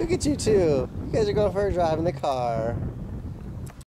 Look at you two. You guys are going for a drive in the car.